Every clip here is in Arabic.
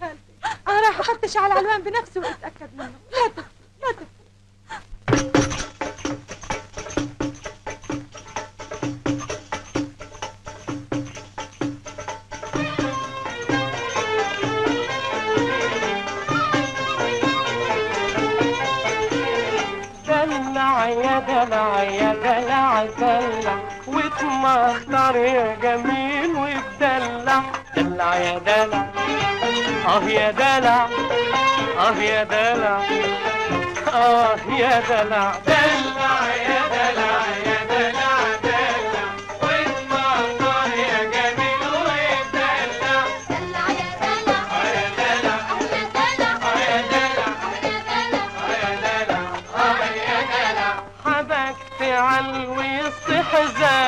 خالتي. أنا راح أفتش على العنوان بنفسي وأتأكد منه. لا تخفي لا تخفي. دلع يا دلع يا دلع دلع. واتمخطر يا جميل وتدلع دلع يا دلع آه يا دلع آه يا دلع آه يا دلع دلع يا دلع يا دلع دلع يا جميل وتدلع دلع يا دلع آه يا دلع يا دلع آه يا دلع آه يا دلع حبكت حزامك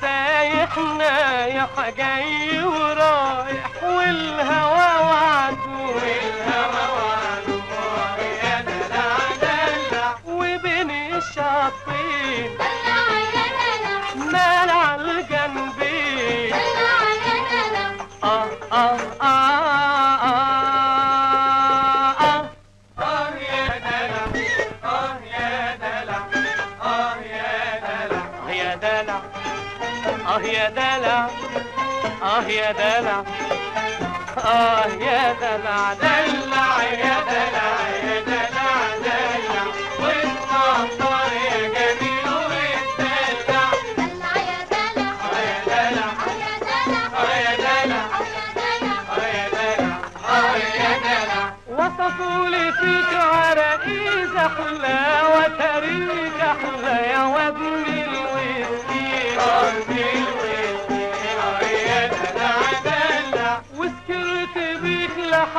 سايح نايح جاي ورايح والهوى وعده والهوى وعده يا دلع دلع وبين الشطين دلع يا الجنبين دلع يا دلع آه آه. آه يا دلع. آه يا دلع آه يا دلع آه يا دلع آه دلع. آه يا دلع. آه يا دلع. دلع. يا دلع. آه آه وصفوا لي فيك عراقيز أحلى وتريك أحلى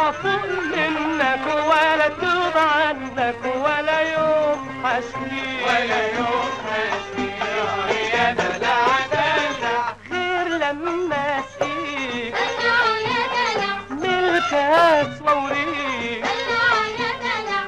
حفوق منك ولا توب عنك ولا يوم حشني ولا يوم حشني يا دلع دلع غير لما اسقيك دلع يا دلع ملكات ووريك دلع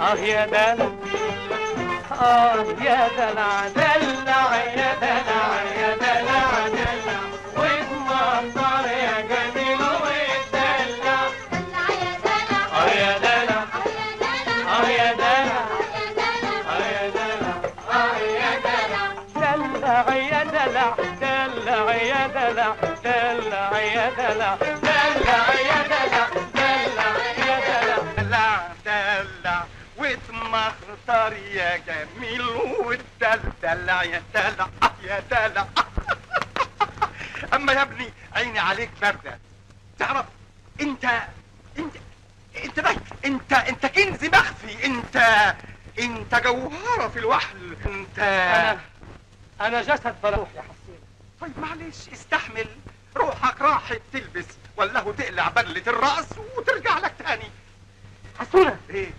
آه يا دلع آه يا دلع دلع يا دلع يا دلع دلع يا جميل واتدلع دلع يا دلع آه يا دلع آه يا دلع آه يا دلع دلع يا دلع دلع يا دلع دلع يا دلع دلع يا دلع دلع واتمخطر يا جميل وتدلع يا دلع يا دلع اما يا ابني عيني عليك باردة. تعرف انت انت انت بك انت انت كنز مخفي انت انت جوهرة في الوحل انت. أنا أنا جسد بروح يا حسين. طيب معلش استحمل. روحك راحت تلبس ولا هو تقلع بدلة الرأس وترجع لك تاني. حسونة! إيه؟